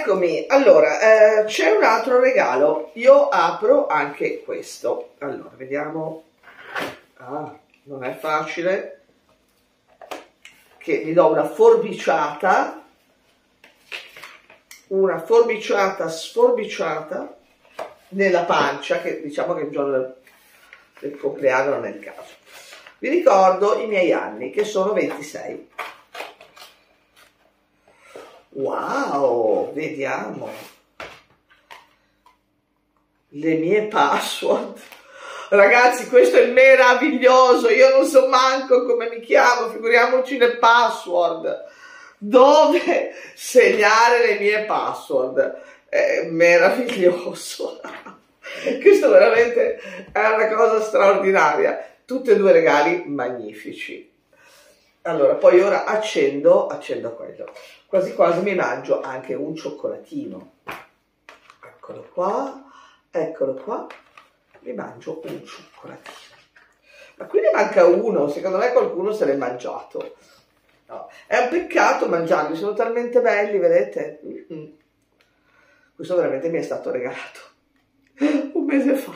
Eccomi, allora, eh, c'è un altro regalo, io apro anche questo, allora, vediamo, ah, non è facile, che mi do una forbiciata, una forbiciata sforbiciata nella pancia, che diciamo che il giorno del, compleanno non è il caso. Vi ricordo i miei anni, che sono 26. Wow, vediamo. Le mie password. Ragazzi, questo è meraviglioso. Io non so manco come mi chiamo, figuriamoci le password. Dove segnare le mie password? È meraviglioso. questo veramente è una cosa straordinaria. Tutti e due regali magnifici. Allora, poi ora accendo, accendo quello. Quasi quasi mi mangio anche un cioccolatino. Eccolo qua, eccolo qua. Mi mangio un cioccolatino. Ma qui ne manca uno, secondo me qualcuno se l'è mangiato. No. È un peccato mangiarli, sono talmente belli, vedete? Mm-hmm. Questo veramente mi è stato regalato un mese fa.